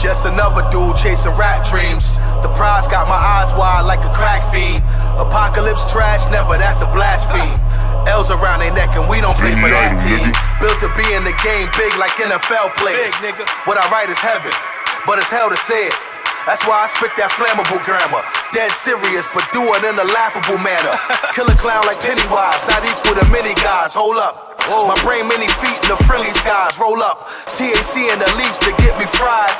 Just another dude chasing rap dreams. The prize got my eyes wide like a crack fiend. Apocalypse trash, never, that's a blaspheme. L's around their neck and we don't play for that team. Built to be in the game big like NFL players. What I write is heaven, but it's hell to say it. That's why I spit that flammable grammar. Dead serious, but do it in a laughable manner. Kill a clown like Pennywise, not equal to many guys. Hold up. My brain many feet in the friendly skies. Roll up. TAC in the leaf to get me fried.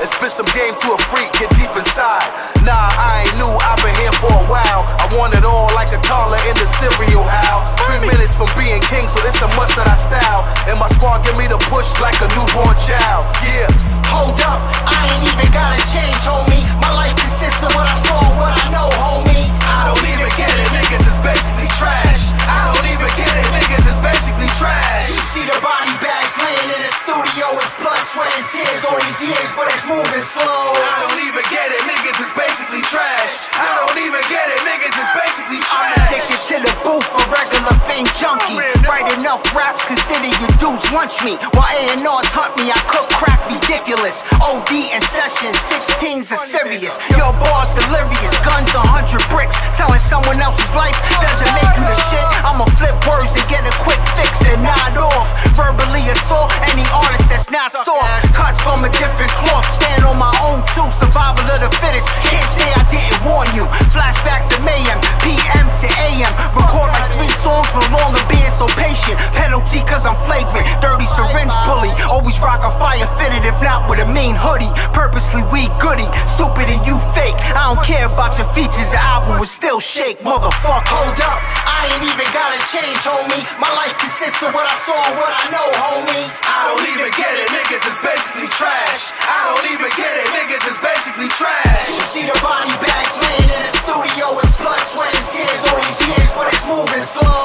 And spit some game to a freak, get deep inside. Nah, I ain't new, I've been here for a while. I want it all like a toddler in the cereal aisle. Three minutes from being king, so it's a must that I style. And my squad give me the push like a newborn child. Yeah. Hold up, I ain't even gotta change, homie. Sweat, tears these years, but it's moving slow. I don't even get it, niggas is basically trash. I don't even get it, niggas is basically trash. I'm addicted to the booth, a regular fame junkie. Write enough raps, consider your dudes lunch me. While A&Rs hunt me, I cook crack ridiculous. OD in session, 16s are serious. Your bars delirious, guns a hundred bricks. Telling someone else's life doesn't make you the shit. I'ma flip words and get a quick fix and nod off. Verbally assault any artist that's not soft. A different cloth, stand on my own too. Survival of the fittest. Can't say I didn't warn you. Flashbacks to mayhem, PM to AM. Record like three songs, no longer being so patient. Penalty cause I'm flagrant. Dirty syringe bully. Always rock a fire fitted, if not with a mean hoodie. Purposely we goody. Stupid and you fake. I don't care about your features, the album will still shake. Motherfucker. Hold up, I ain't even gotta change, homie. My life consists of what I saw and what I know, homie. I moving slow.